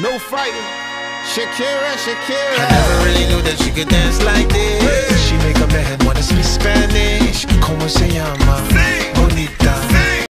No fighting. Shakira, Shakira. I never really knew that she could dance like this.